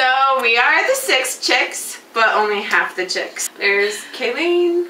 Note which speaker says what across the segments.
Speaker 1: So we are the six chicks, but only half the chicks. There's Kaylene,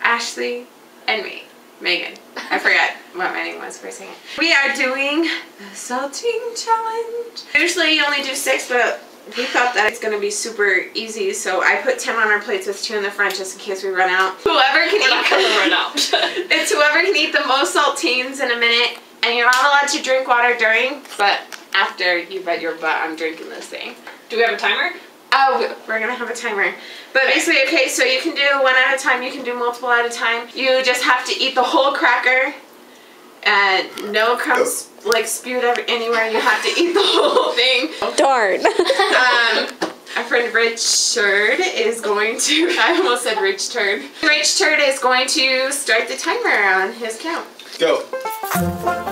Speaker 1: Ashley, and me, Meagen. I forgot what my name was for a second. We are doing the saltine challenge. Usually you only do six, but we thought that it's gonna be super easy, so I put 10 on our plates with two in the front just in case we run out. Whoever can
Speaker 2: We're not
Speaker 1: eat
Speaker 2: gonna run out.
Speaker 1: it's whoever can eat the most saltines in a minute, and you're not allowed to drink water during, but after you bet your butt, I'm drinking this thing.
Speaker 2: Do we have a timer?
Speaker 1: Oh, we're gonna have a timer. But basically, okay, so you can do one at a time, you can do multiple at a time. You just have to eat the whole cracker, and no crumbs like spewed ever, anywhere. You have to eat the whole thing.
Speaker 3: Darn.
Speaker 1: Um, our friend Richard is going to, I almost said Rich Turd. Rich Turd is going to start the timer on his count.
Speaker 4: Go.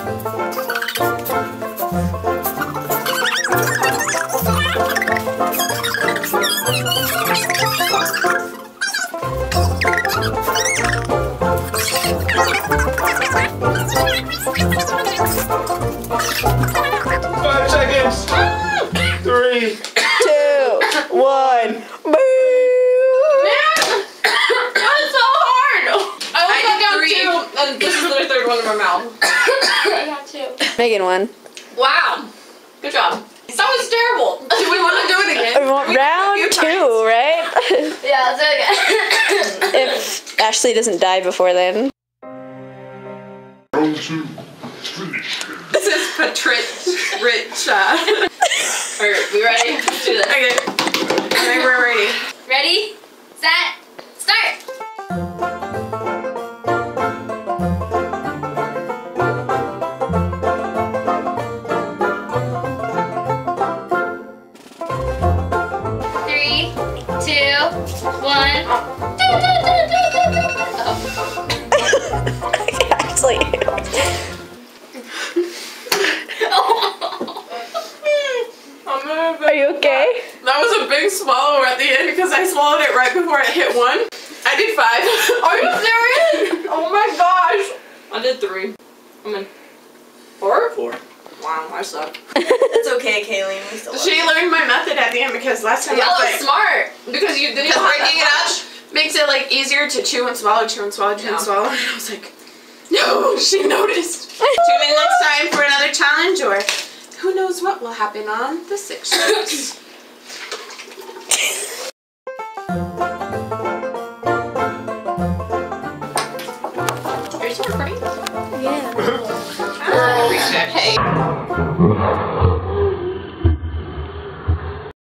Speaker 4: Five seconds. Three.
Speaker 3: Boo!
Speaker 2: That's so hard! I only
Speaker 1: I
Speaker 2: got
Speaker 1: three.
Speaker 2: and this is the third one in my mouth. I got two.
Speaker 3: Meagen won.
Speaker 2: Wow. Good job. That was terrible.
Speaker 1: Do we want to do it again?
Speaker 3: We want round
Speaker 1: few
Speaker 3: two, right?
Speaker 2: Yeah, let's do it again.
Speaker 3: if Ashley doesn't die before then.
Speaker 4: Round two.
Speaker 1: This is Patrit Rich. Uh,
Speaker 2: Alright, we ready? Let's do this.
Speaker 1: okay,
Speaker 2: two, one.
Speaker 3: Ashley. Are you okay?
Speaker 1: That was a big swallow at the end because I swallowed it right before it hit one. I did five.
Speaker 2: Are you serious? Oh my gosh. I did three. I'm in long watch though.
Speaker 5: it's okay, Kaylene. We still
Speaker 1: she it. learned my method at the end because last time
Speaker 2: Y'all
Speaker 1: I oh,
Speaker 2: was
Speaker 1: like,
Speaker 2: smart because you didn't
Speaker 1: breaking it up makes it like easier to chew and swallow, chew and swallow, chew
Speaker 2: yeah.
Speaker 1: and swallow. And I was like, no, she noticed. Tune in next time for another challenge or who knows what will happen on the 6th. Are you recording? okay.